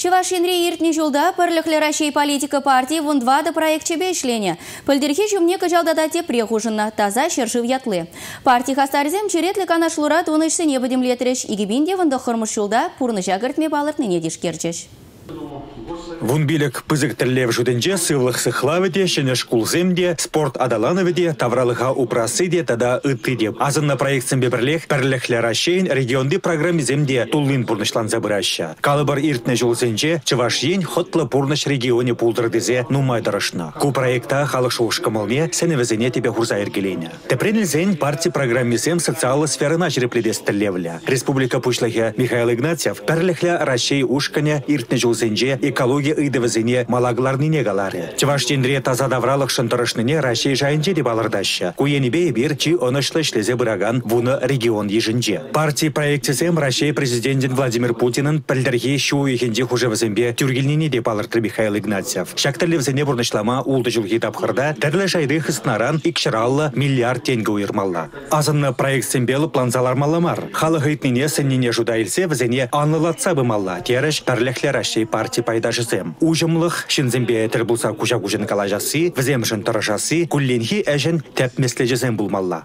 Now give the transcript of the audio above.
Чевашинри иртне жолда пірліхлі Рашей политика партии вундвады проект чебе ішлене. Пілдерхе жүмне кыжалдада тепре хужынна, таза шершив ятлы. Партий хастарзем черетлі канашлура тунышсы не будем летереш, игібінде вунды хырмыш жолда пурны жагыртме балыртны не дешкерчеш. Вун билік пызык тірлев жүдінже сывлық сықлавыде, шыны шкулземде, спорт адалановыде, тавралыға упрасыде, тада ыттыде. Азынна проектсен бебірлех, пірліхлер ашейн регионды программиземде туллын пурнышлан забыраща. Калыбыр иртне жолсенже, чываш ен хотлы пурныш регионе пулдырдызе нумайдырышна. Ку проекта халық шоушкамалне сеневізіне тебе хурза ергелейні. Тепренілзен партий программизем социалы сферына жірепледес тірлевля. Республика пушлахе Михаил Игнатьев пірліхле рашей ушкане иртне жолсенже экология ыйдывызыне малагларныне галары. Чываштенре таза давралық шынтырышныне Рашей жайынже деп алырдаща. Куенебе бир чи онышлы шлезе быраган вуны регион ежінже. Партий проектісем Рашей президентин Владимир Путинын пілдірге шу ехенде хужевызымбе тюргелнене деп алыртыр Михаил Игнатьев. Шактырлевзіне бұрнышлама улды жылғы тапқырда тәрлі жайды хыснаран икшыраллы миллиард тенге уйырмалла. Азынны проектсен белі планзалар маламар. Халық ыйтныне сыннене жудайлсе візіне анылатса бымалла. Теріш пірліхлер Рашей партий пайдашысы візем. Ужымлық шинзембе әтір бұлса күжа күжін калажасы, візем жын тұрышасы, күлленхи әжін тәп месле жезем бұлмалла.